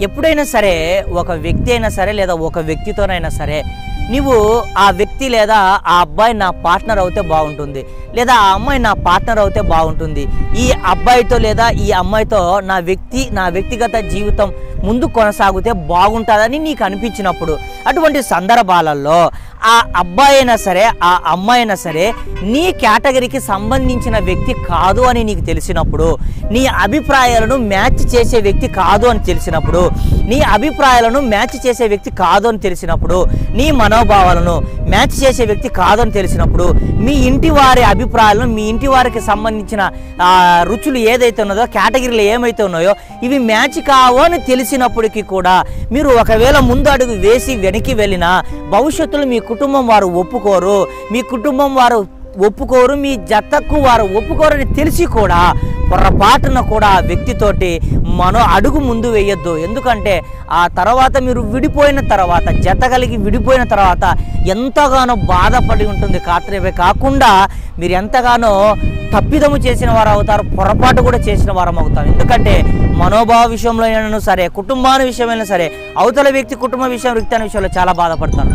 ఎప్పుడైనా సరే ఒక వ్యక్తి అయినా సరే లేదా ఒక వ్యక్తితోనైనా సరే నీవు ఆ వ్యక్తి లేదా ఆ అబ్బాయి నా పార్ట్నర్ అవుతే బాగుంటుంది లేదా ఆ అమ్మాయి నా పార్ట్నర్ అవుతే బాగుంటుంది. ఈ అబ్బాయితో లేదా ఈ అమ్మాయితో నా వ్యక్తి నా వ్యక్తిగత జీవితం ముందు కొనసాగితే బాగుంటుందని నీకు అనిపించినప్పుడు అటువంటి సందర్భాలలో ఆ అబ్బాయి అయినా సరే ఆ అమ్మాయి అయినా సరే నీ కేటగిరీకి సంబంధించిన వ్యక్తి కాదు అని నీకు తెలిసినప్పుడు నీ అభిప్రాయాలను మ్యాచ్ చేసే వ్యక్తి కాదు అని తెలిసినప్పుడు నీ అభిప్రాయాలను మ్యాచ్ చేసే వ్యక్తి కాదు అని తెలిసినప్పుడు నీ మనోభావాలను మ్యాచ్ చేసే వ్యక్తి కాదు అని తెలిసినప్పుడు మీ ఇంటి వారి అభిప్రాయాలను మీ ఇంటి వారికి సంబంధించిన రుచులు ఏదైతే ఉన్నదో కేటగిరీలు ఏమైతే ఉన్నాయో ఇవి మ్యాచ్ కావు అని తెలిసినప్పటికీ కూడా మీరు ఒకవేళ ముందు అడుగు వేసి వెనక్కి వెళ్ళినా భవిష్యత్తులో మీ కుటుంబం వారు ఒప్పుకోరు మీ కుటుంబం వారు ఒప్పుకోరు. మీ జతకు వారు ఒప్పుకోరని తెలిసి కూడా పొరపాటున కూడా ఆ వ్యక్తితోటి మనో అడుగు ముందు వేయొద్దు. ఎందుకంటే ఆ తర్వాత మీరు విడిపోయిన తర్వాత జత కలిగి విడిపోయిన తర్వాత ఎంతగానో బాధపడి ఉంటుంది. కాత్రేవే కాకుండా మీరు ఎంతగానో తప్పిదము చేసిన వారు అవుతారు పొరపాటు కూడా చేసిన వారం అవుతారు. ఎందుకంటే మనోభావ విషయంలో అయినా సరే కుటుంబాన్ని విషయమైనా సరే అవతల వ్యక్తి కుటుంబ విషయం వ్యక్తి అనే విషయంలో చాలా బాధపడతారు.